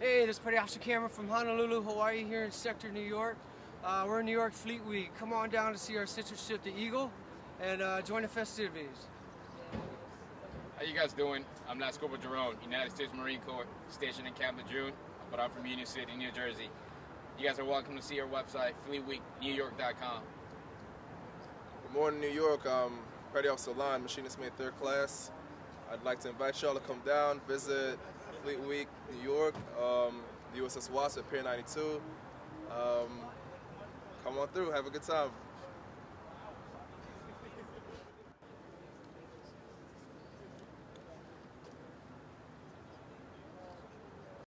Hey, this is Petty Officer Cameron from Honolulu, Hawaii, here in Sector, New York. Uh, we're in New York Fleet Week. Come on down to see our sister ship, the Eagle, and uh, join the festivities. How you guys doing? I'm Lance Corporal Jerome, United States Marine Corps, stationed in Camp Lejeune, but I'm from Union City, New Jersey. You guys are welcome to see our website, fleetweeknewyork.com. Good morning, New York. I'm Petty Officer Lon, Machinist Mate Third Class. I'd like to invite y'all to come down, visit Fleet Week, New York, um, the USS Wasp at Pier 92. Um, come on through, have a good time.